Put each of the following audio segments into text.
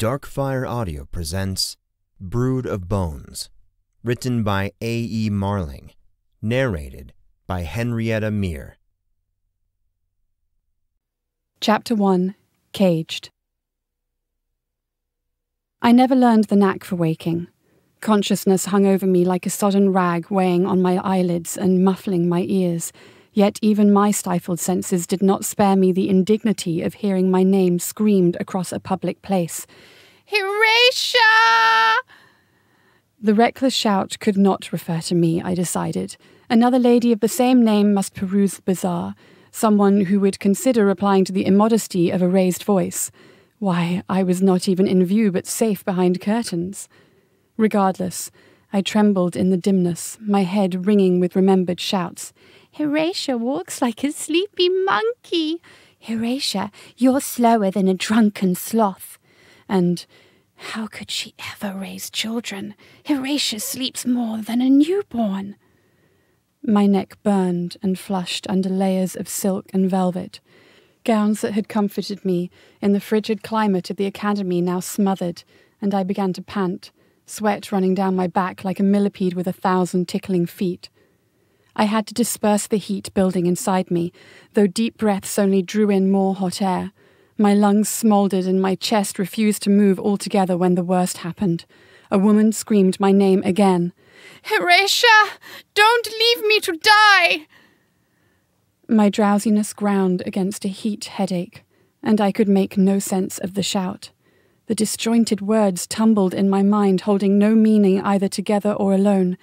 Darkfire Audio presents Brood of Bones, written by A. E. Marling, narrated by Henrietta Meir. Chapter 1 Caged. I never learned the knack for waking. Consciousness hung over me like a sodden rag weighing on my eyelids and muffling my ears, yet even my stifled senses did not spare me the indignity of hearing my name screamed across a public place. Hiresha! The reckless shout could not refer to me, I decided. Another lady of the same name must peruse the bazaar, someone who would consider replying to the immodesty of a raised voice. Why, I was not even in view but safe behind curtains. Regardless, I trembled in the dimness, my head ringing with remembered shouts. Hiresha walks like a sleepy monkey. Hiresha, you're slower than a drunken sloth. And how could she ever raise children? Hiresha sleeps more than a newborn. My neck burned and flushed under layers of silk and velvet. Gowns that had comforted me in the frigid climate of the academy now smothered, and I began to pant, sweat running down my back like a millipede with a thousand tickling feet. I had to disperse the heat building inside me, though deep breaths only drew in more hot air. My lungs smouldered and my chest refused to move altogether when the worst happened. A woman screamed my name again. Hiresha, don't leave me to die! My drowsiness ground against a heat headache, and I could make no sense of the shout. The disjointed words tumbled in my mind, holding no meaning either together or alone.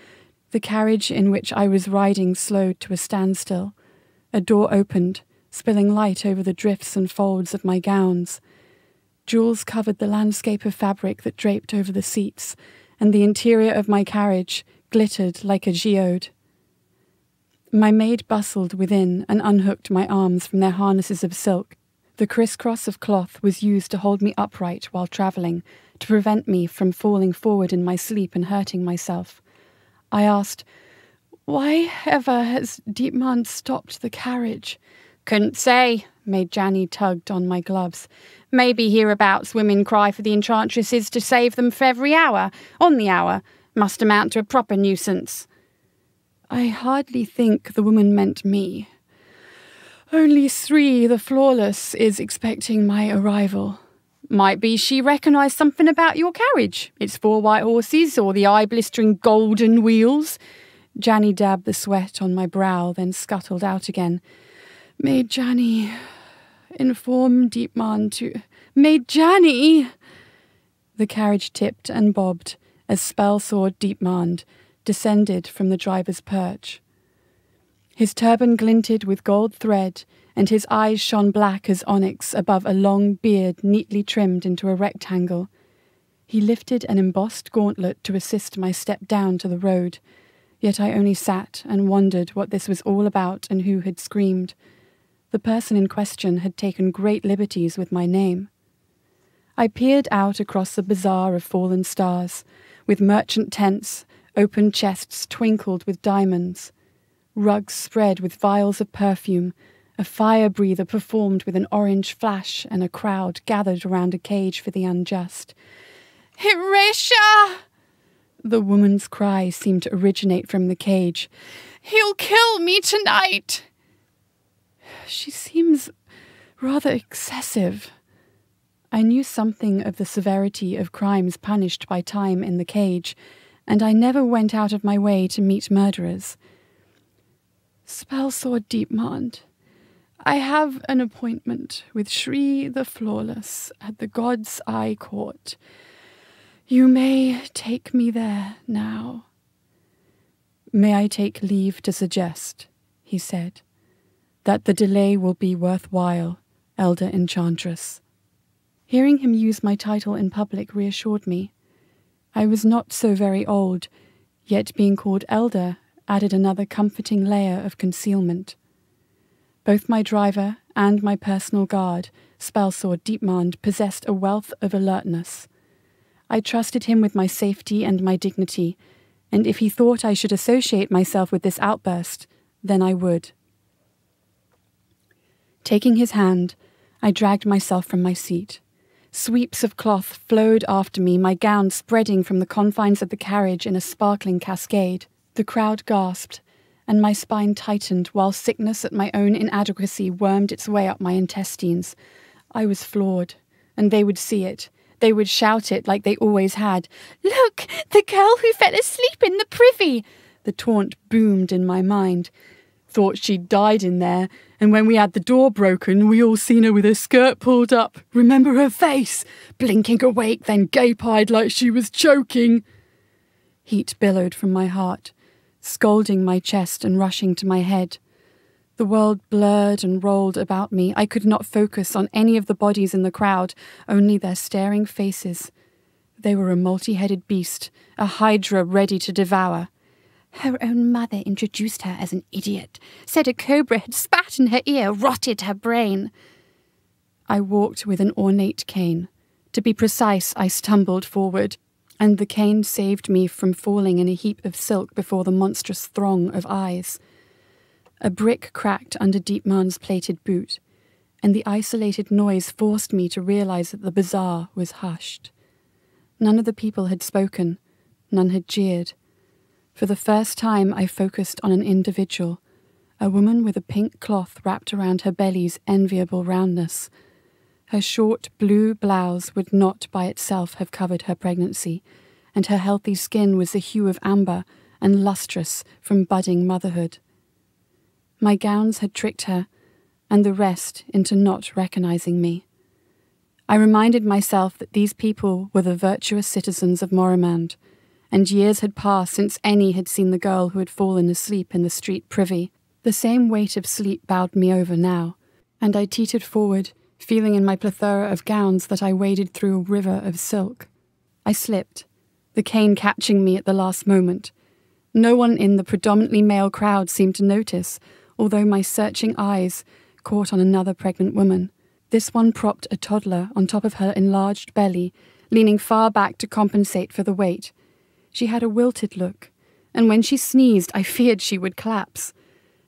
The carriage in which I was riding slowed to a standstill. A door opened, spilling light over the drifts and folds of my gowns. Jewels covered the landscape of fabric that draped over the seats, and the interior of my carriage glittered like a geode. My maid bustled within and unhooked my arms from their harnesses of silk. The crisscross of cloth was used to hold me upright while travelling, to prevent me from falling forward in my sleep and hurting myself. I asked, Why ever has Dietmar stopped the carriage? Couldn't say, Maid Janny tugged on my gloves. Maybe hereabouts women cry for the enchantresses to save them for every hour, on the hour. Must amount to a proper nuisance. I hardly think the woman meant me. Only Shri, the flawless, is expecting my arrival. Might be she recognised something about your carriage. Its four white horses, or the eye blistering golden wheels. Janny dabbed the sweat on my brow, then scuttled out again. May Janny, inform Dietmar to. May Janny! The carriage tipped and bobbed as Spell Sword Dietmar descended from the driver's perch. His turban glinted with gold thread, and his eyes shone black as onyx above a long beard neatly trimmed into a rectangle. He lifted an embossed gauntlet to assist my step down to the road, yet I only sat and wondered what this was all about and who had screamed. The person in question had taken great liberties with my name. I peered out across the bazaar of fallen stars, with merchant tents, open chests twinkled with diamonds, rugs spread with vials of perfume, a fire breather performed with an orange flash, and a crowd gathered around a cage for the unjust. Hiresha! The woman's cry seemed to originate from the cage. He'll kill me tonight! She seems rather excessive. I knew something of the severity of crimes punished by time in the cage, and I never went out of my way to meet murderers. Spell Sword Dietmar, I have an appointment with Shri the Flawless at the God's Eye Court. You may take me there now. May I take leave to suggest, he said, that the delay will be worthwhile, Elder Enchantress. Hearing him use my title in public reassured me. I was not so very old, yet being called Elder added another comforting layer of concealment. Both my driver and my personal guard, Spellsword Dietmar, possessed a wealth of alertness. I trusted him with my safety and my dignity, and if he thought I should associate myself with this outburst, then I would. Taking his hand, I dragged myself from my seat. Sweeps of cloth flowed after me, my gown spreading from the confines of the carriage in a sparkling cascade. The crowd gasped, and my spine tightened while sickness at my own inadequacy wormed its way up my intestines. I was floored, and they would see it. They would shout it like they always had. Look, the girl who fell asleep in the privy! The taunt boomed in my mind. Thought she'd died in there, and when we had the door broken, we all seen her with her skirt pulled up. Remember her face? Blinking awake, then gape eyed like she was choking. Heat billowed from my heart, scalding my chest and rushing to my head. The world blurred and rolled about me. I could not focus on any of the bodies in the crowd, only their staring faces. They were a multi headed beast, a hydra ready to devour. Her own mother introduced her as an idiot, said a cobra had spat in her ear, rotted her brain. I walked with an ornate cane. To be precise, I stumbled forward, and the cane saved me from falling in a heap of silk before the monstrous throng of eyes. A brick cracked under Dietmar's plated boot, and the isolated noise forced me to realize that the bazaar was hushed. None of the people had spoken, none had jeered. For the first time, I focused on an individual, a woman with a pink cloth wrapped around her belly's enviable roundness. Her short blue blouse would not by itself have covered her pregnancy, and her healthy skin was the hue of amber and lustrous from budding motherhood. My gowns had tricked her, and the rest into not recognizing me. I reminded myself that these people were the virtuous citizens of Morrimand, and years had passed since any had seen the girl who had fallen asleep in the street privy. The same weight of sleep bowed me over now, and I teetered forward, feeling in my plethora of gowns that I waded through a river of silk. I slipped, the cane catching me at the last moment. No one in the predominantly male crowd seemed to notice, although my searching eyes caught on another pregnant woman. This one propped a toddler on top of her enlarged belly, leaning far back to compensate for the weight. She had a wilted look, and when she sneezed, I feared she would collapse.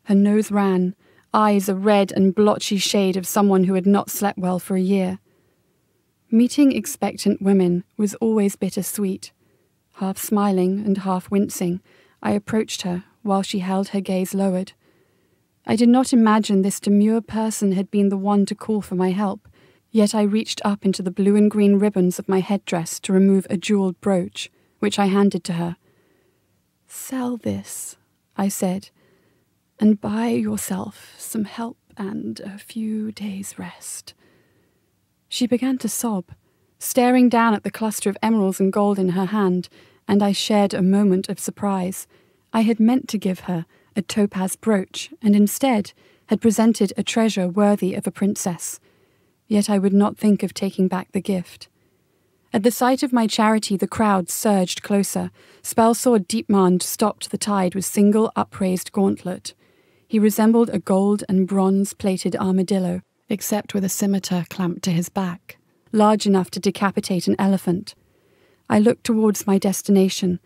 Her nose ran, eyes a red and blotchy shade of someone who had not slept well for a year. Meeting expectant women was always bittersweet. Half smiling and half wincing, I approached her while she held her gaze lowered. I did not imagine this demure person had been the one to call for my help, yet I reached up into the blue and green ribbons of my headdress to remove a jeweled brooch which I handed to her. Sell this, I said, and buy yourself some help and a few days' rest. She began to sob, staring down at the cluster of emeralds and gold in her hand, and I shared a moment of surprise. I had meant to give her a topaz brooch, and instead had presented a treasure worthy of a princess. Yet I would not think of taking back the gift. At the sight of my charity, the crowd surged closer. Spellsword Dietmar stopped the tide with single upraised gauntlet. He resembled a gold and bronze plated armadillo, except with a scimitar clamped to his back, large enough to decapitate an elephant. I looked towards my destination,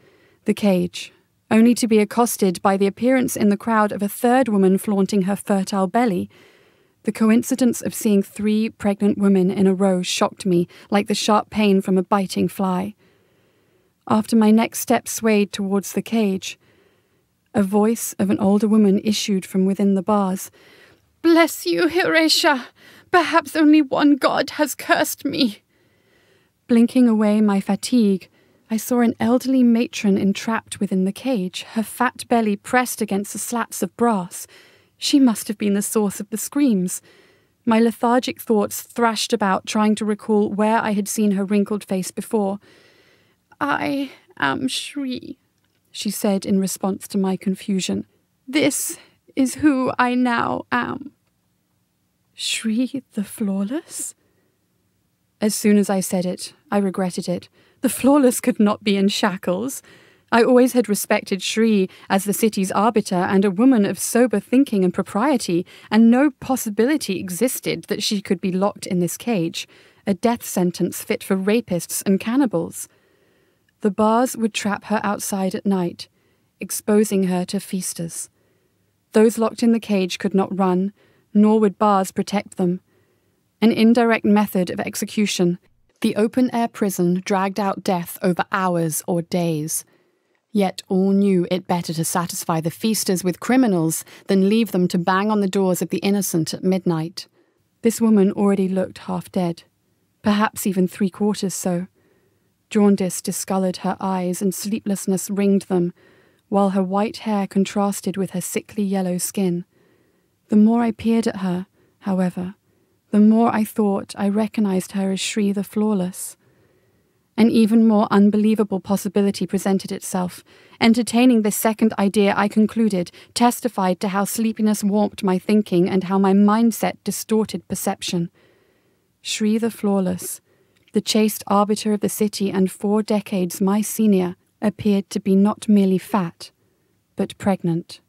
the cage, only to be accosted by the appearance in the crowd of a third woman flaunting her fertile belly the coincidence of seeing three pregnant women in a row shocked me like the sharp pain from a biting fly. After my next step swayed towards the cage, a voice of an older woman issued from within the bars. Bless you, Hiresha! Perhaps only one god has cursed me. Blinking away my fatigue, I saw an elderly matron entrapped within the cage, her fat belly pressed against the slats of brass. She must have been the source of the screams. My lethargic thoughts thrashed about, trying to recall where I had seen her wrinkled face before. I am Shri, she said in response to my confusion. This is who I now am. Shri the Flawless? As soon as I said it, I regretted it. The Flawless could not be in shackles. I always had respected Shri as the city's arbiter and a woman of sober thinking and propriety, and no possibility existed that she could be locked in this cage, a death sentence fit for rapists and cannibals. The bars would trap her outside at night, exposing her to feasters. Those locked in the cage could not run, nor would bars protect them. An indirect method of execution The open air prison dragged out death over hours or days. Yet all knew it better to satisfy the feasters with criminals than leave them to bang on the doors of the innocent at midnight. This woman already looked half dead, perhaps even three quarters so. Jaundice discoloured her eyes and sleeplessness ringed them, while her white hair contrasted with her sickly yellow skin. The more I peered at her, however, the more I thought I recognized her as Shri the Flawless. An even more unbelievable possibility presented itself. Entertaining this second idea, I concluded, testified to how sleepiness warped my thinking and how my mindset distorted perception. Shri the Flawless, the chaste arbiter of the city and four decades my senior, appeared to be not merely fat, but pregnant.